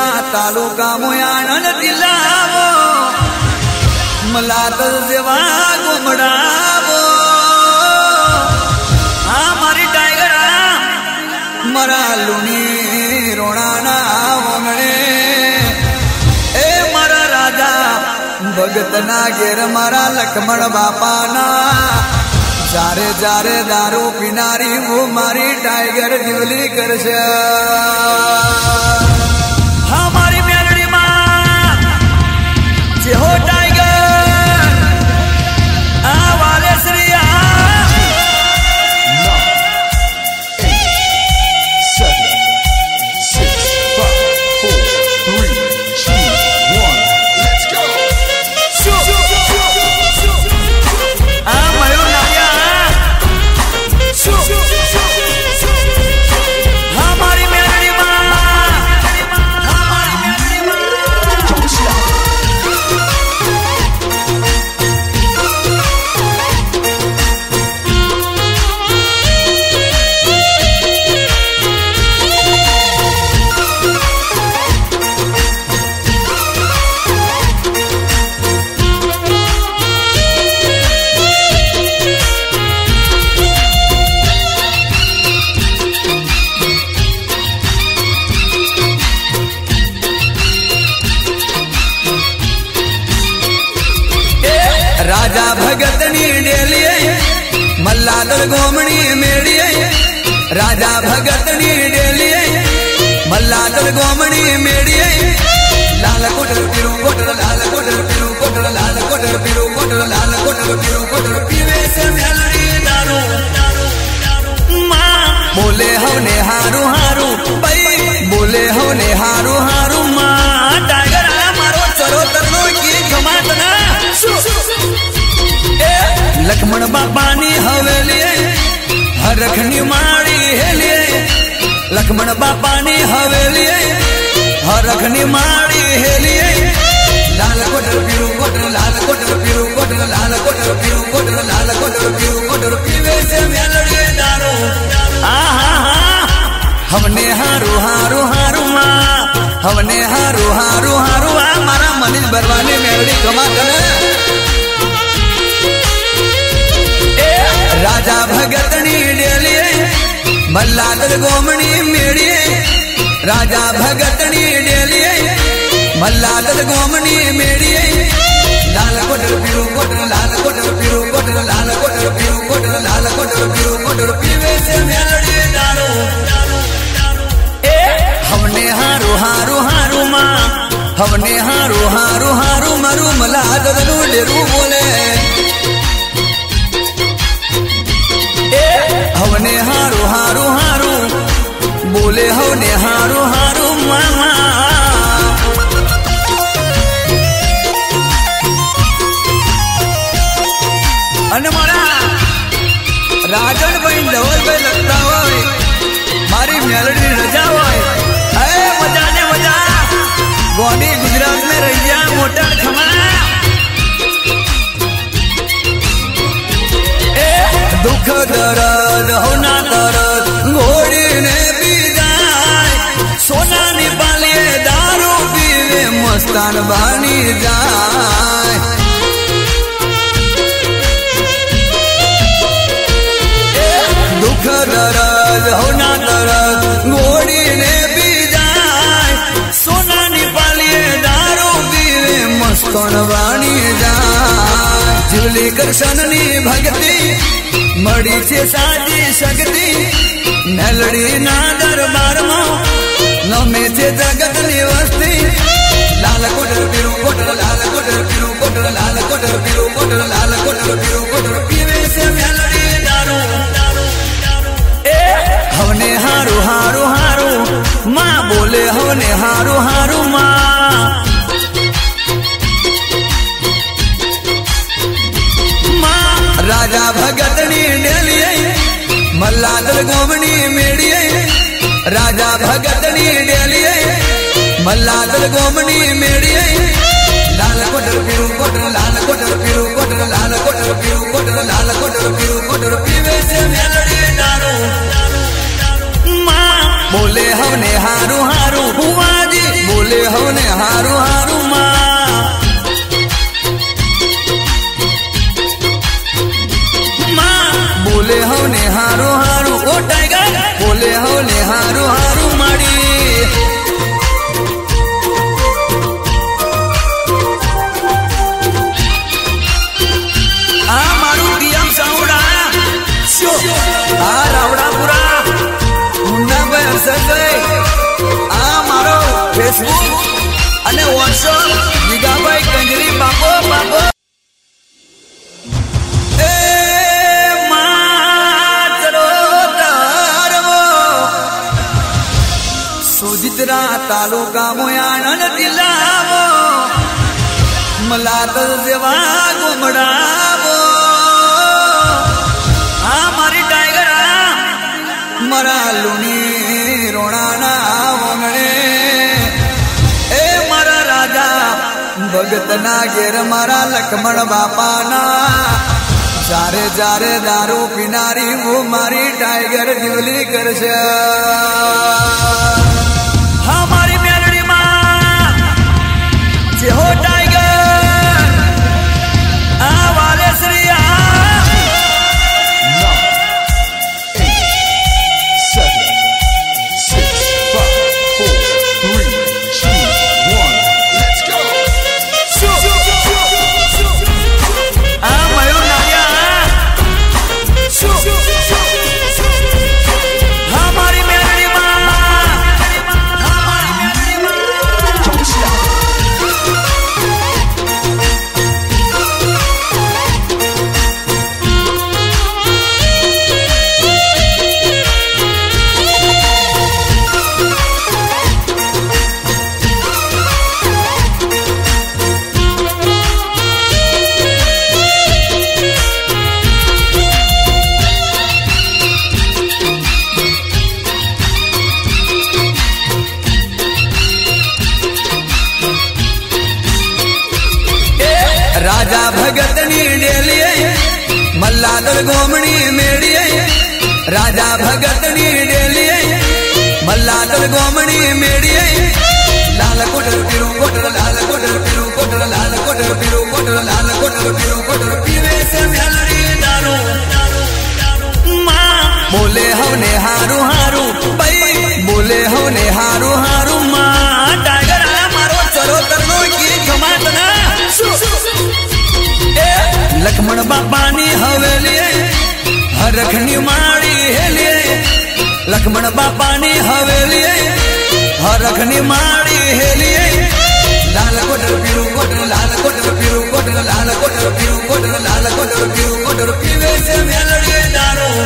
ના તાલુકા આણંદ જિલ્લાવો મલાતલ જેવા ગુમડાવો આ મારી ટાઈગર મારા લુણી રોણાના વમણે એ મારા રાજા, ભગતના ઘેર મારા લક્ષ્મણ બાપાના. જારે જારે દારૂ પીનારી હું મારી ટાઈગર જીવલી કરશે. मल्लादर गोमणी मेड़ी राजा भगत नी डेली मल्लादर गोमणी मेड़ी लाल कोटर पीरू कोटर लाल कोटर पीरू कोटर लाल कोटर पीरू कोटर लाल कोटर पीरू कोटर पीवे से मेलड़ी दारू। माँ, बोले हो ने हारू हारू भाई बोले हो ने हारू લક્ષ્મણ બાપાની હવેલી હરખની માળી હેલી લક્ષ્મણ બાપાની હવેલી હરખની માળી હેલી લાલ કોટર પીરું કોટર લાલ કોટર પીરું કોટર લાલ કોટર પીરું કોટર લાલ કોટર પીરું કોટર પીવે છે મેલડી દારૂ આહા હમને હારું હારું હારું માં હમને હારું હારું હારું આ મારા મનીષ ભરવાની મેલડી કમા કને રાજા ભગતની ડેલીએ મલ્લાદર ગોમણી મેળીએ રાજા ભગતની ડેલીએ મલ્લાદર ગોમણી મેળીએ લાલ કોટર પીરું કોટર લાલ કોટર પીરું કોટર લાલ કોટર પીરું કોટર લાલ કોટર પીરું કોટર પીવે છે મેલડી દારૂ એ હમને હારું હારું હારું માં હમને હારું હારું હારું મારું મલાદરનું ડેરું બોલે મસ્તાન બની જાય. દુઃખ દરદ, હોના દરદ ઘોડીને પી જાય. સોનાની પાલીએ દારૂ પીવે, મસ્તણ વાણી જાય. જીવલી કૃષ્ણની ભક્તિ મળી છે સાચી શક્તિ. મેલડી ના દરબારમાં નમે છે જગતની વસ્તી. लाल कोटर पीरू कोटर लाल कोटर पीरू कोटर लाल कोटर पीरू कोटर लाल कोटर पीरू कोटर पीवे से दारू। हमने हारू हारू बोले हमने राजा भगतनी डेलिए मल्लादल गोवनी मेड़ी राजा भगतनी डेलिए મલ્લાદર ગોમની મેળી લાલ કોટર પીરું કોટર લાલ કોટર પીરું કોટર લાલ કોટર પીરું કોટર લાલ કોટર પીરું કોટર પીવે છે મેલડી દારૂ માં. બોલે હવને હારું હારું ભુવાજી. બોલે હારું સોજિત્રા તાલુકા મોયાણ જિલ્લાવો. મલાત જેવા ગુમડાવો. આ મારી ટાઈગરા મારા લુની રોણાના વંગણે એ મારા રાજા, ભગતના ઘેર મારા લક્ષ્મણ બાપાના. જારે જારે દારૂ પીનારી હું મારી ટાઈગર જીવલી કરશે. हो મલ્લાદર ગોમણી મેળીએ રાજા ભગતની ડેલીએ મલ્લાદર ગોમણી મેળીએ લાલ કોટર પીરું કોટર લાલ કોટર પીરું કોટર લાલ કોટર પીરું કોટર લાલ કોટર પીરું કોટર પીવે છે મેલડી દારૂ માં બોલે હવને હારું હારું ભાઈ બોલે હવને હારું હારું હરખની માળી હેલી લક્ષ્મણ બાપાની હવેલી હરખની માળી હેલી લાલ કોટર પીરું કોટર લાલ કોટર પીરું કોટર લાલ કોટર પીરું કોટર લાલ કોટર પીરું કોટર પીવે છે મેલડી દારૂ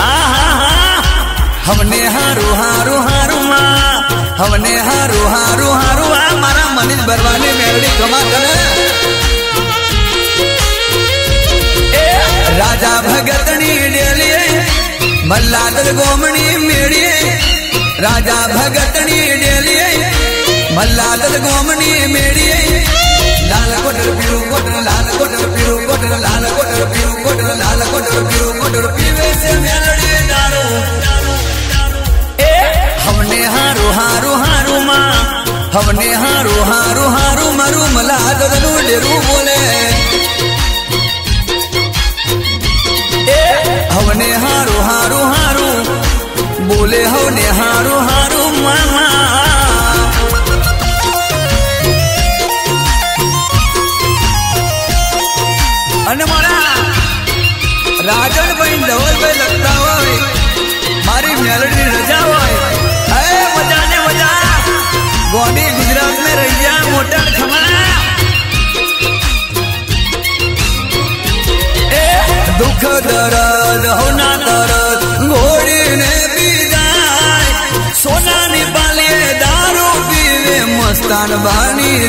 આ હા હા હમને હારું હારું હારું માં હમને હારું હારું હારું આ મારા મનીષ ભરવાની મેલડી કમા કરે भगतनी डेलिए मल्लादल गोमणी मेड़िए, राजा भगतनी डेलिए मल्लादल गोमणी मेड़िए। लाल कोटर पीरू, कोटर लाल कोटर पीरू, कोटर लाल कोटर पीरू, कोटर लाल कोटर पीरू, कोटर पीवे से मेलड़ी दारू ए, हमने हारो हारो हारो माँ, हमने हारो हारो हारो मरु मल्लादल डेरू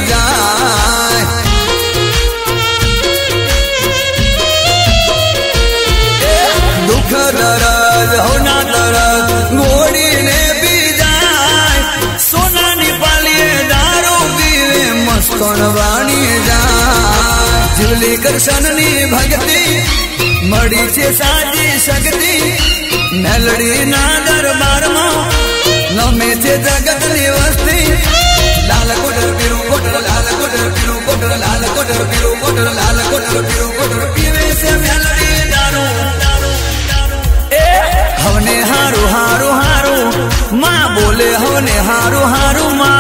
જાય. દુઃખ દરદ, હોના દરદ ઘોડીને પી જાય. સોનાની પાલીએ દારૂ પીવે મસ્તણ વાણી જાય. જીવલી કૃષ્ણની ભક્તિ, મળી છે સાચી શક્તિ. મેલડી ના દરબારમાં નમે लाल कोटर लाल हमने हारू हारू हारू, माँ बोले हमने हारू हारू, माँ।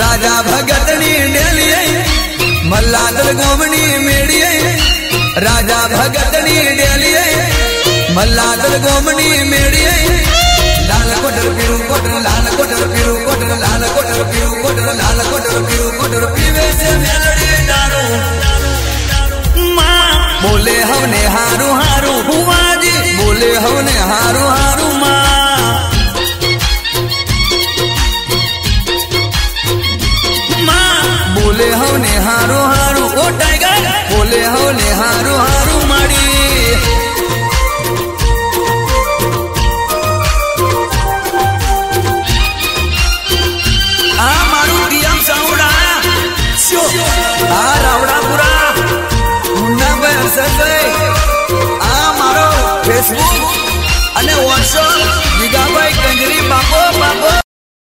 राजा भगतनी मल्ला दल गोमनी मेड़िए राजा भगतनी મલ્લાદલ ગોમણી મેળીએ. લાલ કોટર પીરું કોટર લાલ કોટર પીરું કોટર લાલ કોટર પીરું કોટર લાલ કોટર પીરું કોટર પીવે